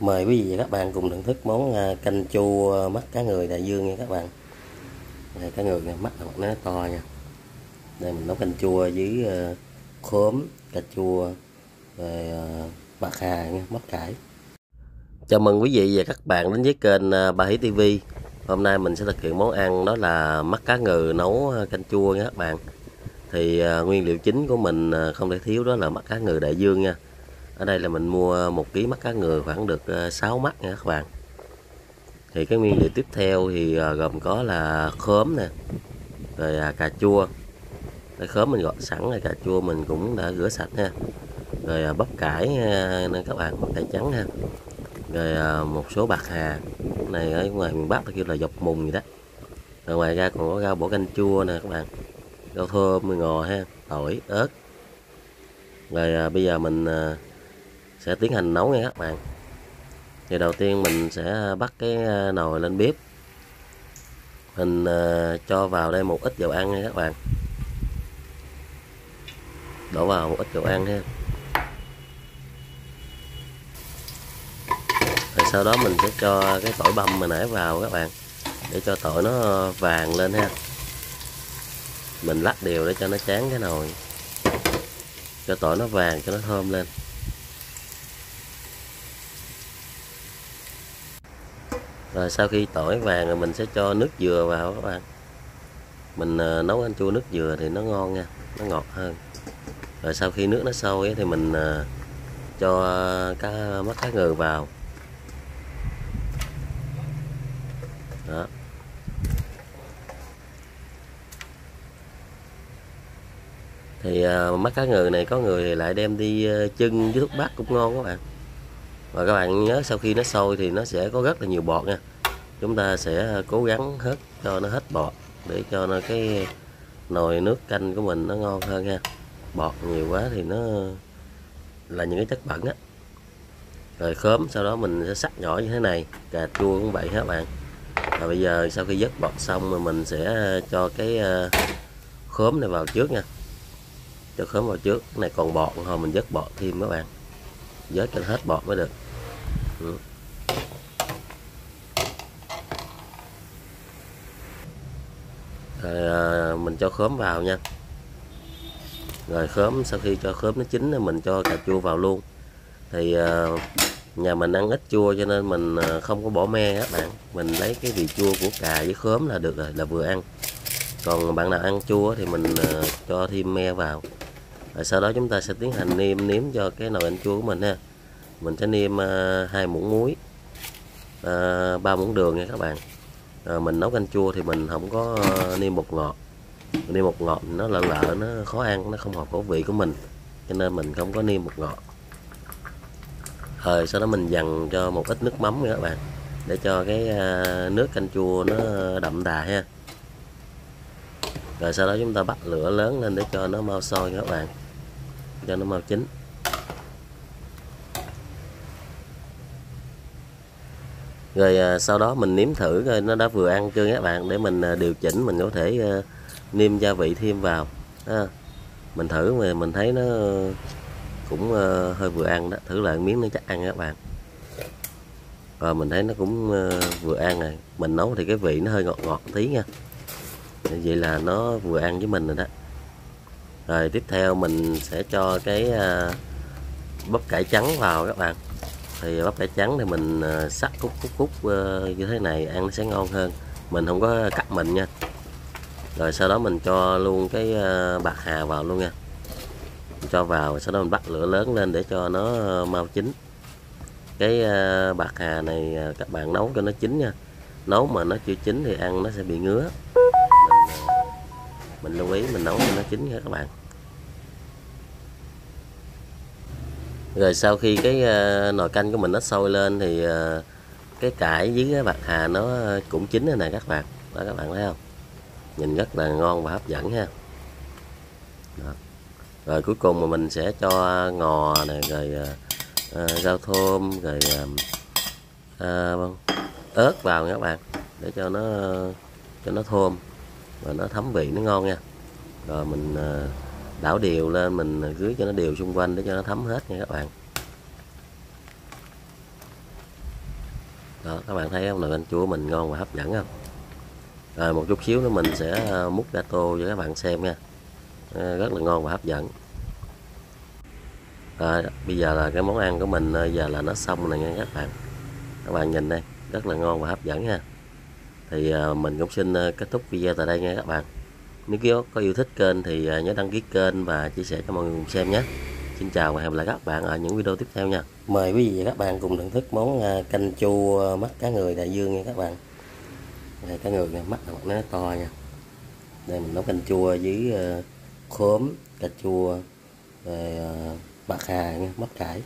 mời quý vị và các bạn cùng thưởng thức món à, canh chua mắt cá người đại dương nha các bạn. Đây, cá người này mắt nó to nha. Đây mình nấu canh chua với à, khóm cà chua rồi à, bạc hà nha mắt cải chào mừng quý vị và các bạn đến với kênh à, bà Hỷ Hí TV hôm nay mình sẽ thực hiện món ăn đó là mắt cá ngừ nấu à, canh chua nha các bạn. Thì à, nguyên liệu chính của mình không thể thiếu đó là mắt cá ngừ đại dương nha. Ở đây là mình mua một ký mắt cá ngừ khoảng được 6 mắt nha các bạn. Thì cái nguyên liệu tiếp theo thì gồm có là khóm nè, rồi cà chua. Cái khóm mình gọt sẵn rồi, cà chua mình cũng đã rửa sạch ha rồi bắp cải nè các bạn bắp cải trắng ha rồi à, một số bạc hà. Này ở ngoài miền Bắc kêu là dọc mùng gì đó. Rồi ngoài ra còn có rau bổ canh chua nè các bạn. Rau thơm ngò ha tỏi ớt. Rồi à, bây giờ mình à, sẽ tiến hành nấu nha các bạn. Thì đầu tiên mình sẽ bắt cái à, nồi lên bếp. Mình à, cho vào đây một ít dầu ăn nha các bạn. Đổ vào một ít dầu ăn ha. Rồi sau đó mình sẽ cho cái tỏi băm mà nãy vào các bạn, để cho tỏi nó vàng lên ha. Mình lắc đều để cho nó chán cái nồi. Cho tỏi nó vàng, cho nó thơm lên. Rồi sau khi tỏi vàng rồi mình sẽ cho nước dừa vào các bạn. Mình ờ, nấu ăn chua nước dừa thì nó ngon nha, nó ngọt hơn. Rồi sau khi nước nó sôi thì mình ờ, cho cá, mắt cá ngừ vào đó thì à, uh, mắt cá ngừ này có người lại đem đi ờ, chân với thuốc bắc cũng ngon các bạn. Và các bạn nhớ sau khi nó sôi thì nó sẽ có rất là nhiều bọt nha. Chúng ta sẽ ờ, cố gắng hết cho nó hết bọt để cho nó cái nồi nước canh của mình nó ngon hơn nha. Bọt nhiều quá thì nó là những cái chất bẩn á. Rồi khóm sau đó mình sẽ sắc nhỏ như thế này cà chua cũng vậy các bạn? Và bây giờ sau khi dứt bọt xong rồi mình sẽ ờ, cho cái khóm này vào trước nha cho khóm vào trước cái này còn bọt thôi mình dứt bọt thêm các bạn. Vớt cho hết bọt mới được. Ừ. rồi à, mình cho khóm vào nha. Rồi khóm sau khi cho khóm nó chín thì mình cho cà chua vào luôn. Thì à, nhà mình ăn ít chua cho nên mình à, không có bỏ me các bạn. Mình lấy cái vị chua của cà với khóm là được rồi là vừa ăn. Còn bạn nào ăn chua thì mình à, cho thêm me vào rồi sau đó chúng ta sẽ tiến hành nêm nếm cho cái nồi ăn chua của mình ha. Mình sẽ nêm à, hai muỗng muối à, ba muỗng đường nha các bạn. Rồi mình nấu canh chua thì mình không có nêm bột ngọt. Nêm bột ngọt nó lợ lợ, nó khó ăn, nó không hợp khẩu vị của mình, cho nên mình không có nêm bột ngọt. Rồi sau đó mình dằn cho một ít nước mắm nha các bạn, để cho cái nước canh chua nó đậm đà ha. Rồi sau đó chúng ta bắt lửa lớn lên để cho nó mau sôi các bạn cho nó màu chín. Rồi à, sau đó mình nếm thử coi nó đã vừa ăn chưa các bạn để mình à, điều chỉnh mình có thể à, nêm gia vị thêm vào à, mình thử mà mình thấy nó cũng à, hơi vừa ăn đó thử lại miếng nó chắc ăn các bạn. Rồi mình thấy nó cũng à, vừa ăn rồi. Mình nấu thì cái vị nó hơi ngọt ngọt tí nha. Vậy là nó vừa ăn với mình rồi đó rồi tiếp theo mình sẽ cho cái à, bắp cải trắng vào các bạn. Thì bắp cải trắng thì mình à, sắc cúc cúc cúc ờ, như thế này ăn nó sẽ ngon hơn. Mình không có cắt mình nha. Rồi sau đó mình cho luôn cái à, bạc hà vào luôn nha. Mình cho vào, sau đó mình bắt lửa lớn lên để cho nó ờ, mau chín. Cái bạc hà này các bạn nấu cho nó chín nha. Nấu mà nó chưa chín thì ăn nó sẽ bị ngứa mình lưu ý mình nấu cho nó chín nha các bạn. Rồi sau khi cái ờ, nồi canh của mình nó sôi lên thì ờ, cái cải với cái bạc hà nó cũng chín rồi nè các bạn. Đó các bạn thấy không? Nhìn rất là ngon và hấp dẫn ha. Đó. rồi cuối cùng mà mình sẽ cho ngò này rồi uh, rau thơm rồi uh, ớt vào nha các bạn để cho nó cho nó thơm và nó thấm vị, nó ngon nha. Rồi mình ờ, đảo đều lên, mình rưới cho nó đều xung quanh để cho nó thấm hết nha các bạn. Đó, các bạn thấy không? Nồi canh chua mình ngon và hấp dẫn không? Rồi một chút xíu nữa mình sẽ ờ, múc múc gato cho các bạn xem nha. Ờ, rất là ngon và hấp dẫn. Rồi, bây giờ là cái món ăn của mình giờ là nó xong rồi nha các bạn. Các bạn nhìn đây, rất là ngon và hấp dẫn nha thì ờ, mình cũng xin ờ, kết thúc video tại đây nha các bạn. Nếu có yêu thích kênh thì ờ, nhớ đăng ký kênh và chia sẻ cho mọi người cùng xem nhé. Xin chào và hẹn gặp lại các bạn ở những video tiếp theo nha. Mời quý vị và các bạn cùng thưởng thức món canh chua mắt cá người đại dương nha các bạn. Đây, cá người này mắt nó to nha. Đây, mình nấu canh chua với khóm cà chua, rồi bạc hà nha mắt cải.